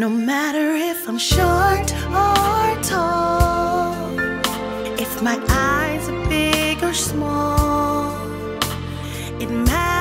No matter if I'm short or tall, if my eyes are big or small, it matters.